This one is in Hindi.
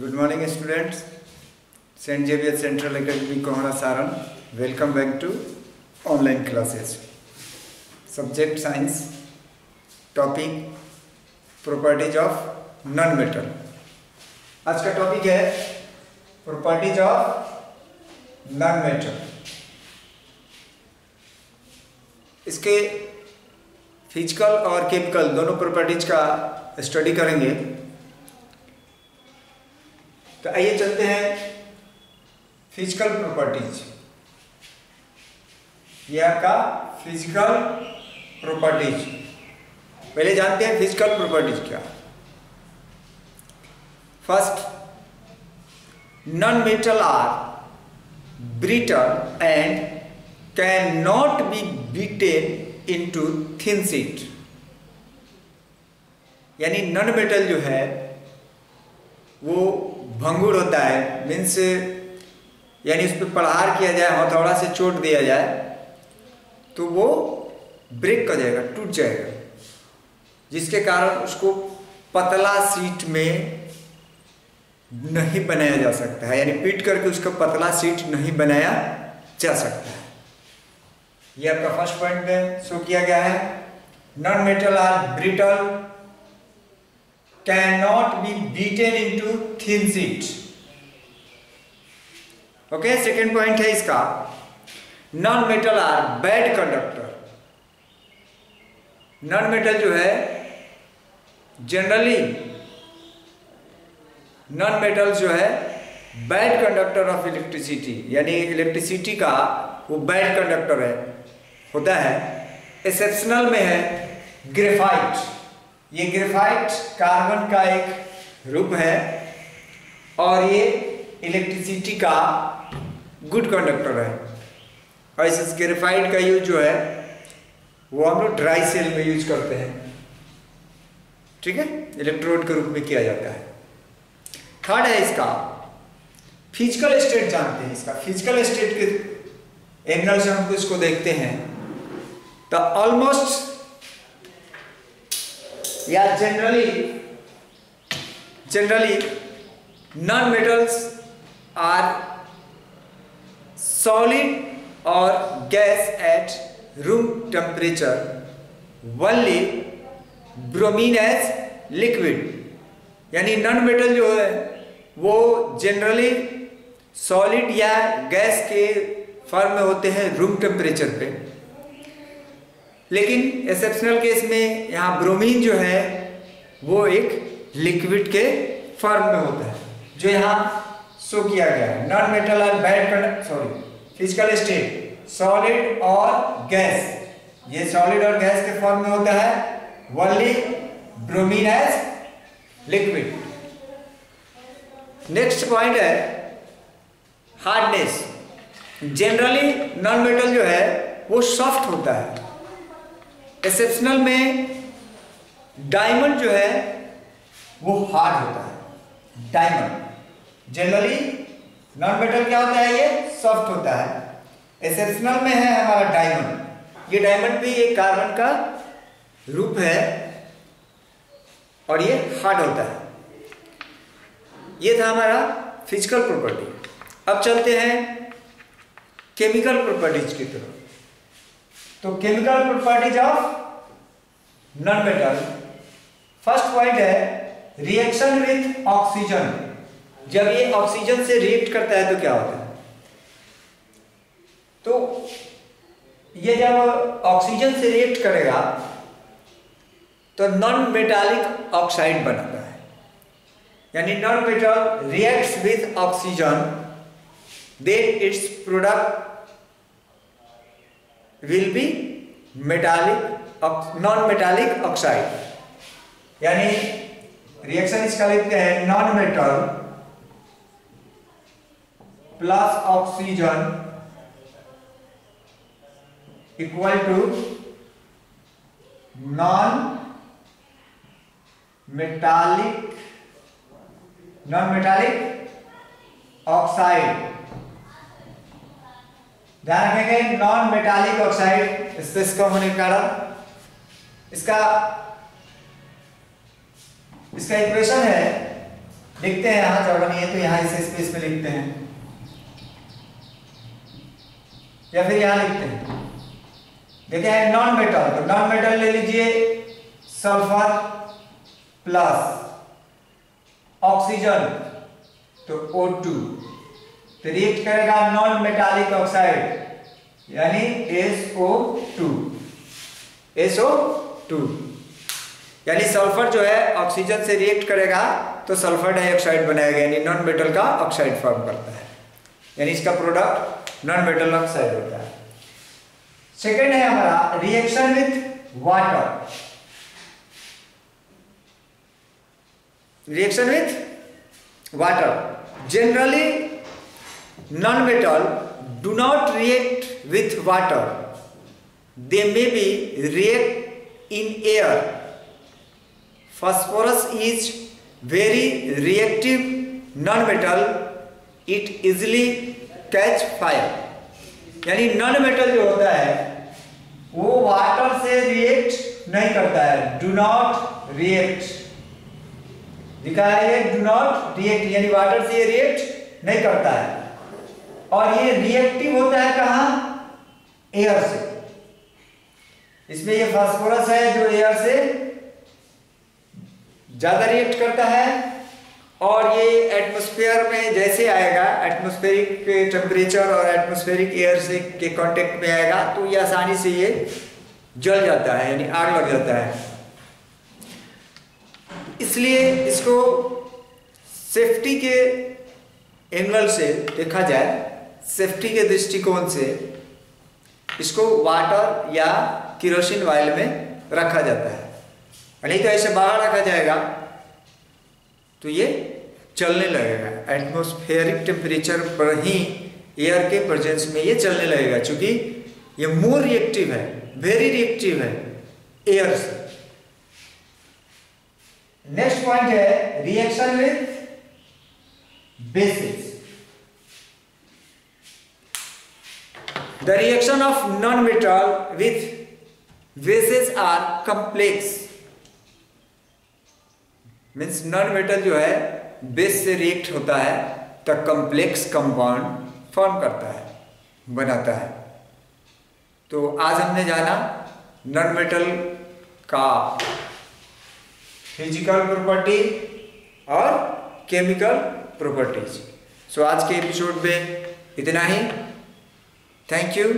Good morning students Saint Xavier Central Academy Kohra Saran welcome back to online classes subject science topic properties of non metal आज का टॉपिक है प्रॉपर्टीज़ ऑफ़ नॉन मेटल इसके फ़िज़िकल और केमिकल दोनों प्रॉपर्टीज़ का स्टडी करेंगे। तो आइए चलते हैं फ़िज़िकल प्रॉपर्टीज़ ये आपका फ़िज़िकल प्रॉपर्टीज़ पहले जानते हैं फ़िज़िकल प्रॉपर्टीज़ क्या। First non metal are brittle and can not be beaten into thin sheet यानी नॉन मेटल जो है, वो भंगुर होता है, मीन्स यानी उस पर प्रहार किया जाए, हथौड़ा से चोट दिया जाए तो वो ब्रेक कर जाएगा टूट जाएगा। जिसके कारण उसको पतला सीट में नहीं बनाया जा सकता है, यानी पीट करके उसका पतला सीट नहीं बनाया जा सकता है। ये आपका फ़र्स्ट पॉइंट में शो किया गया है। Non metal are brittle not be beaten into thin sheet okay second point है इसका। Non metal are bad conductor non metal जो है जनरली नॉन मेटल जो है बैड कंडक्टर ऑफ़ इलेक्ट्रिसिटी यानी इलेक्ट्रिसिटी का वो बैड कंडक्टर है, होता है एक्सेप्शनल में है ग्रेफाइट ये ग्रेफाइट कार्बन का एक रूप है और ये इलेक्ट्रिसिटी का गुड कंडक्टर है। और इस ग्रेफाइट का यूज़ जो है, वो हम लोग ड्राई सेल में यूज़ करते हैं। ठीक है? इलेक्ट्रोड के रूप में किया जाता है। थर्ड है इसका फ़िज़िकल स्टेट जानते हैं इसका। फ़िज़िकल स्टेट के एंगल से हम इसको देखते हैं। तो ऑलमोस्ट या generally generally non metals are solid और gas at room temperature only bromine as liquid यानी नॉन मेटल जो है, वो जनरली सॉलिड या गैस के फॉर्म में होते हैं रूम टेम्परेचर पे। लेकिन एक्सेप्शनल केस में यहाँ ब्रोमीन जो है, वो एक लिक्विड के फॉर्म में होता है, जो यहाँ शो किया गया है। नॉन मेटल और bad sorry physical state solid और गैस ये सॉलिड और गैस के फॉर्म में होता है। Only bromine as liquid next point है हार्डनेस जनरली नॉन मेटल जो है, वो सॉफ्ट होता है। एक्सेप्शनल में डायमंड जो है, वो हार्ड होता है। डायमंड जनरली नॉन मेटल क्या होता है ये? सॉफ्ट होता है। एक्सेप्शनल में है हमारा डायमंड ये डायमंड भी एक कार्बन का रूप है और ये हार्ड होता है। ये था हमारा फ़िज़िकल प्रॉपर्टी अब चलते हैं केमिकल प्रॉपर्टीज़ की तरफ़। तो chemical properties of non metal first point है रिएक्शन विथ ऑक्सीजन जब ये ऑक्सीजन से रिएक्ट करता है तो क्या होता है? तो ये जब ऑक्सीजन से रिएक्ट करेगा तो नॉन मेटालिक ऑक्साइड बनाता है। यानी non metal reacts with oxygen then its product will be metallic non metallic oxide. यानी रिएक्शन इसका लिखते हैं non metal plus oxygen equal to non metallic non metallic oxide ध्यान रखेंगे नॉन मेटालिक ऑक्साइड स्पेस होने के कारण, इसका इसका इक्वेशन है, लिखते हैं यहाँ जगह नहीं है तो यहाँ इस स्पेस में लिखते हैं। या फिर यहाँ लिखते हैं। देखिए नॉन मेटल तो नॉन मेटल ले लीजिए सल्फ़र प्लस ऑक्सीजन तो O2 तो रिएक्ट करेगा नॉन मेटालिक ऑक्साइड यानी SO2 SO2 यानी सल्फ़र जो है ऑक्सीजन से रिएक्ट करेगा तो सल्फ़र डाइऑक्साइड बनाएगा, यानी नॉन मेटल का ऑक्साइड फॉर्म करता है। यानी इसका प्रोडक्ट नॉन मेटल ऑक्साइड होता है। सेकेंड है हमारा reaction with water reaction with water generally non-metal do not react with water they may be react in air phosphorus is very reactive non-metal it easily catch fire metal जो होता है वो वाटर से रिएक्ट नहीं करता है डू नॉट रिएक्ट लिखा है ये डू नॉट रिएक्ट यानी वाटर से ये रिएक्ट नहीं करता है और ये रिएक्टिव होता है कहा? एयर से। इसमें ये फास्फोरस है जो एयर से ज़्यादा रिएक्ट करता है और ये एटमॉस्फेयर में जैसे आएगा एटमॉस्फेरिक टेम्परेचर और एटमॉस्फेरिक एयर से के कांटेक्ट में आएगा तो ये आसानी से ये जल जाता है, यानी आग लग जाता है। इसलिए इसको सेफ्टी के एंगल से देखा जाए सेफ्टी के दृष्टिकोण से इसको वाटर या किरोसिन ऑयल में रखा जाता है। नहीं तो ऐसे बाहर रखा जाएगा तो ये चलने लगेगा। एटमोस्फेरिक टेम्परेचर पर ही एयर के प्रेजेंस में ये चलने लगेगा क्योंकि ये मोर रिएक्टिव है वेरी रिएक्टिव है एयर से। नेक्स्ट पॉइंट है reaction with bases reaction of non metal with bases are complex means non metal जो है बेस से रिएक्ट होता है तो कंप्लेक्स कंपाउंड फॉर्म करता है, बनाता है। तो आज हमने जाना नॉन मेटल का फ़िज़िकल प्रॉपर्टी और केमिकल प्रॉपर्टीज़ सो आज के एपिसोड में इतना ही। Thank you